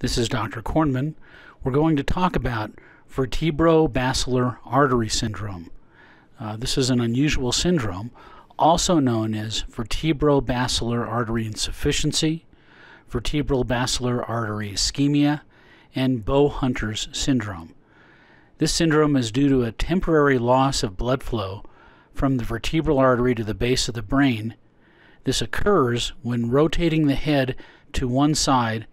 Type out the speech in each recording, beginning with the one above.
This is Dr. Corenman. We're going to talk about vertebrobasilar artery syndrome. Uh, this is an unusual syndrome, also known as vertebrobasilar artery insufficiency, vertebrobasilar artery ischemia, and Bowhunter's syndrome. This syndrome is due to a temporary loss of blood flow from the vertebral artery to the base of the brain. This occurs when rotating the head to one side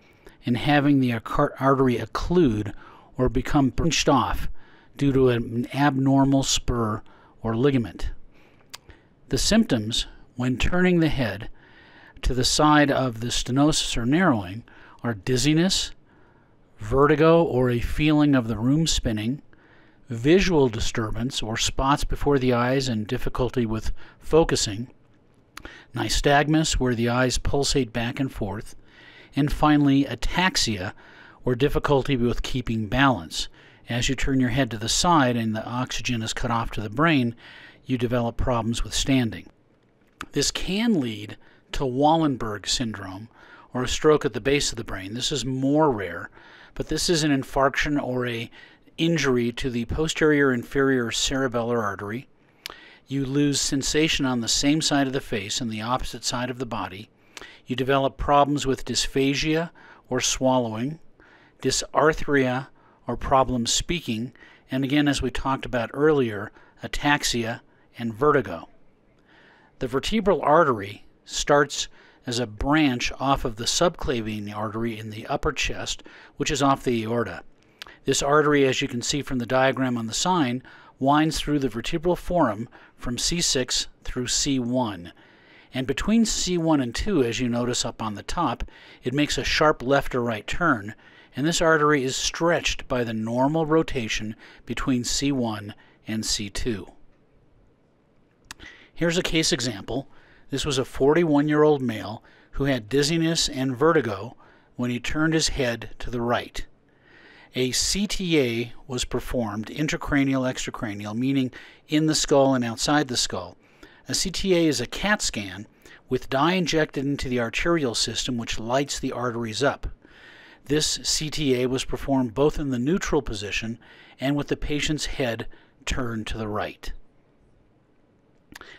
and having the artery occlude or become pinched off due to an abnormal spur or ligament. The symptoms when turning the head to the side of the stenosis or narrowing are dizziness, vertigo or a feeling of the room spinning, visual disturbance or spots before the eyes and difficulty with focusing, nystagmus where the eyes pulsate back and forth, and finally ataxia, or difficulty with keeping balance. As you turn your head to the side and the oxygen is cut off to the brain, you develop problems with standing. This can lead to Wallenberg syndrome, or a stroke at the base of the brain. This is more rare, but this is an infarction or a injury to the posterior inferior cerebellar artery. You lose sensation on the same side of the face and the opposite side of the body. You develop problems with dysphagia or swallowing, dysarthria or problems speaking, and again, as we talked about earlier, ataxia and vertigo. The vertebral artery starts as a branch off of the subclavian artery in the upper chest, which is off the aorta. This artery, as you can see from the diagram on the sign, winds through the vertebral foramen from C6 through C1 and between C1 and 2, as you notice up on the top, it makes a sharp left or right turn, and this artery is stretched by the normal rotation between C1 and C2. Here's a case example. This was a 41 year old male who had dizziness and vertigo when he turned his head to the right. A CTA was performed, intracranial extracranial, meaning in the skull and outside the skull. A CTA is a CAT scan with dye injected into the arterial system which lights the arteries up. This CTA was performed both in the neutral position and with the patient's head turned to the right.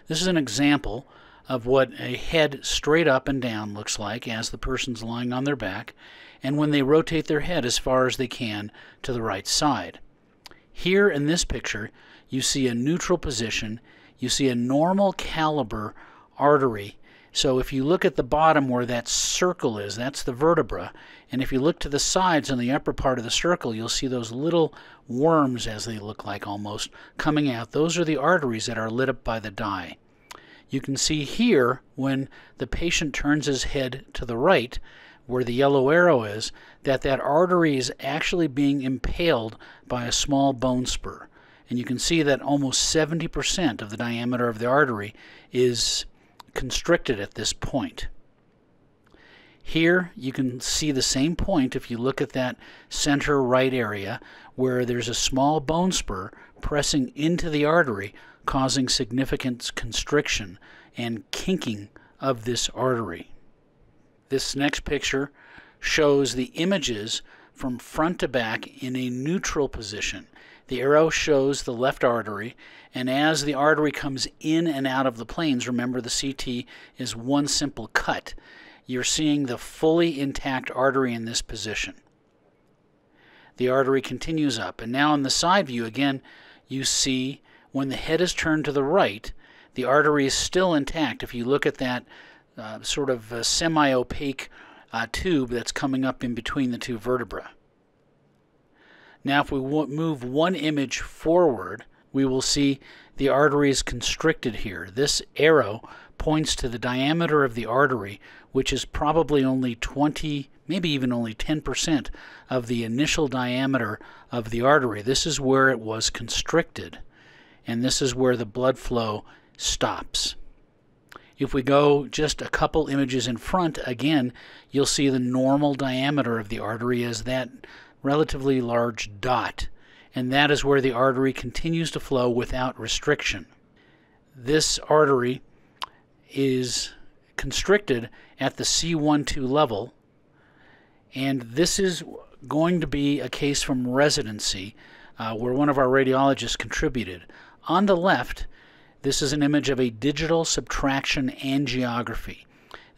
This is an example of what a head straight up and down looks like as the person's lying on their back and when they rotate their head as far as they can to the right side. Here in this picture, you see a neutral position you see a normal caliber artery. So if you look at the bottom where that circle is, that's the vertebra. And if you look to the sides on the upper part of the circle, you'll see those little worms, as they look like almost, coming out. Those are the arteries that are lit up by the dye. You can see here when the patient turns his head to the right, where the yellow arrow is, that that artery is actually being impaled by a small bone spur and you can see that almost 70% of the diameter of the artery is constricted at this point. Here you can see the same point if you look at that center right area where there's a small bone spur pressing into the artery causing significant constriction and kinking of this artery. This next picture shows the images from front to back in a neutral position. The arrow shows the left artery, and as the artery comes in and out of the planes, remember the CT is one simple cut. You're seeing the fully intact artery in this position. The artery continues up, and now in the side view, again, you see when the head is turned to the right, the artery is still intact. If you look at that uh, sort of uh, semi-opaque uh, tube that's coming up in between the two vertebrae. Now if we move one image forward, we will see the artery is constricted here. This arrow points to the diameter of the artery, which is probably only 20, maybe even only 10% of the initial diameter of the artery. This is where it was constricted, and this is where the blood flow stops. If we go just a couple images in front, again, you'll see the normal diameter of the artery as that relatively large dot, and that is where the artery continues to flow without restriction. This artery is constricted at the C12 level, And this is going to be a case from residency uh, where one of our radiologists contributed. On the left, this is an image of a digital subtraction angiography.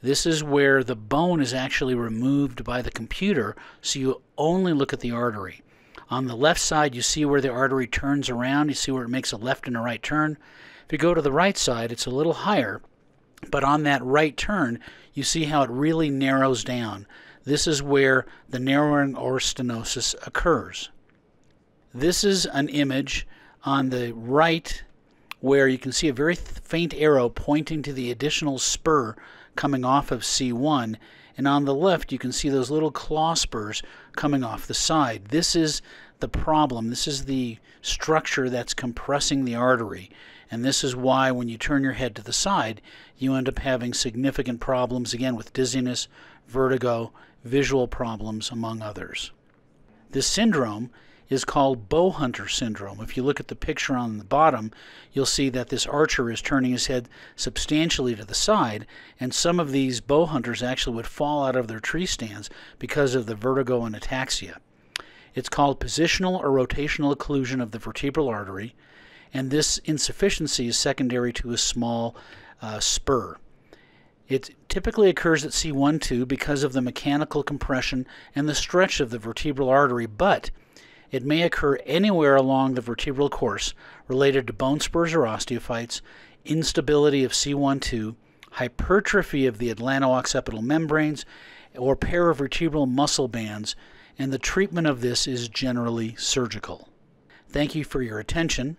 This is where the bone is actually removed by the computer, so you only look at the artery. On the left side, you see where the artery turns around. You see where it makes a left and a right turn. If you go to the right side, it's a little higher, but on that right turn, you see how it really narrows down. This is where the narrowing or stenosis occurs. This is an image on the right where you can see a very faint arrow pointing to the additional spur coming off of C1 and on the left you can see those little claw spurs coming off the side. This is the problem. This is the structure that's compressing the artery and this is why when you turn your head to the side you end up having significant problems again with dizziness, vertigo, visual problems among others. This syndrome is called bow hunter syndrome. If you look at the picture on the bottom, you'll see that this archer is turning his head substantially to the side, and some of these bow hunters actually would fall out of their tree stands because of the vertigo and ataxia. It's called positional or rotational occlusion of the vertebral artery, and this insufficiency is secondary to a small uh, spur. It typically occurs at C1-2 because of the mechanical compression and the stretch of the vertebral artery, but it may occur anywhere along the vertebral course related to bone spurs or osteophytes, instability of C1-2, hypertrophy of the atlanto-occipital membranes, or paravertebral muscle bands, and the treatment of this is generally surgical. Thank you for your attention.